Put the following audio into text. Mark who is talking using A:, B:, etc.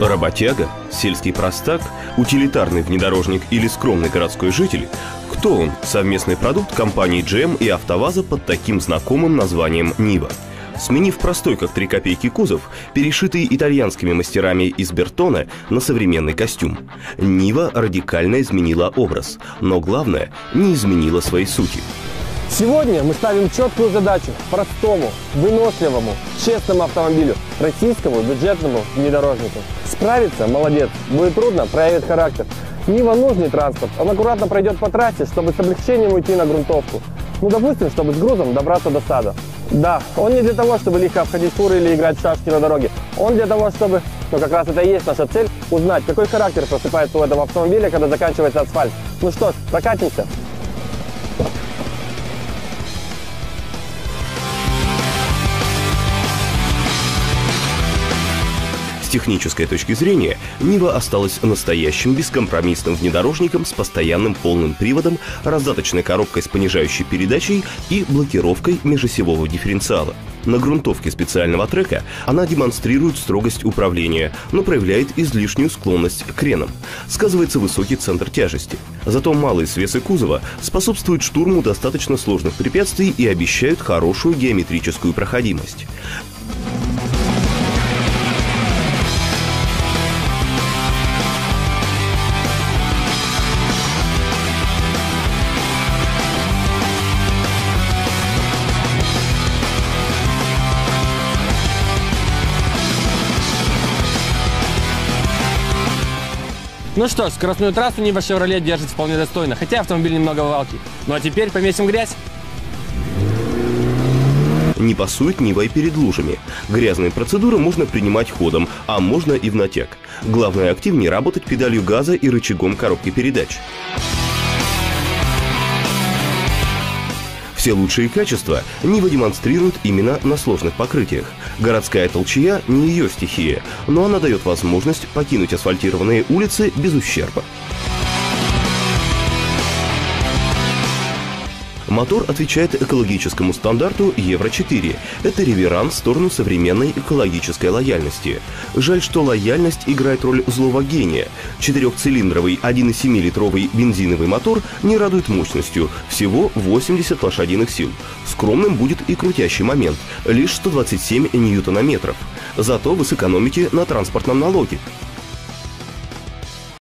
A: Работяга, сельский простак, утилитарный внедорожник или скромный городской житель – кто он? Совместный продукт компании GM и АвтоВАЗа под таким знакомым названием «Нива». Сменив простой, как три копейки кузов, перешитый итальянскими мастерами из бертона на современный костюм, Нива радикально изменила образ, но главное, не изменила своей сути.
B: Сегодня мы ставим четкую задачу простому, выносливому, честному автомобилю, российскому бюджетному внедорожнику. Справиться – молодец, будет трудно – проявит характер. Нива нужный транспорт, он аккуратно пройдет по трассе, чтобы с облегчением уйти на грунтовку. Ну, допустим, чтобы с грузом добраться до сада. Да, он не для того, чтобы лихо обходить фуры или играть в шашки на дороге. Он для того, чтобы, ну как раз это и есть наша цель, узнать, какой характер просыпается у этого автомобиля, когда заканчивается асфальт. Ну что ж, прокатимся.
A: Технической точки зрения, Нива осталась настоящим бескомпромиссным внедорожником с постоянным полным приводом, раздаточной коробкой с понижающей передачей и блокировкой межосевого дифференциала. На грунтовке специального трека она демонстрирует строгость управления, но проявляет излишнюю склонность к кренам. Сказывается высокий центр тяжести. Зато малые свесы кузова способствуют штурму достаточно сложных препятствий и обещают хорошую геометрическую проходимость.
B: Ну что ж, скоростную трассу Нива Chevrolet держит вполне достойно, хотя автомобиль немного валки. Ну а теперь помесим грязь.
A: Не пасует Нива и перед лужами. Грязные процедуры можно принимать ходом, а можно и в натяг. Главное активнее работать педалью газа и рычагом коробки передач. Все лучшие качества Нива демонстрирует именно на сложных покрытиях. Городская толчья не ее стихия, но она дает возможность покинуть асфальтированные улицы без ущерба. Мотор отвечает экологическому стандарту Евро-4. Это реверанс в сторону современной экологической лояльности. Жаль, что лояльность играет роль злого гения. Четырехцилиндровый 1,7-литровый бензиновый мотор не радует мощностью, всего 80 лошадиных сил. Скромным будет и крутящий момент – лишь 127 ньютонометров. Зато вы сэкономите на транспортном налоге.